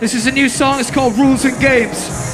This is a new song, it's called Rules and Games.